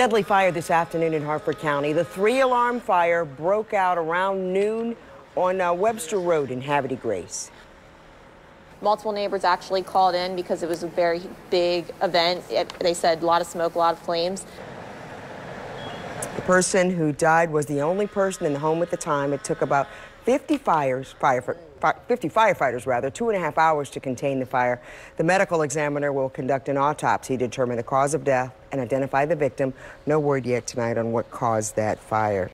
Deadly fire this afternoon in Harford County. The three alarm fire broke out around noon on uh, Webster Road in de Grace. Multiple neighbors actually called in because it was a very big event. It, they said a lot of smoke, a lot of flames. The person who died was the only person in the home at the time. It took about 50 fires, fire, 50 firefighters rather, two and a half hours to contain the fire. The medical examiner will conduct an autopsy, determine the cause of death, and identify the victim. No word yet tonight on what caused that fire.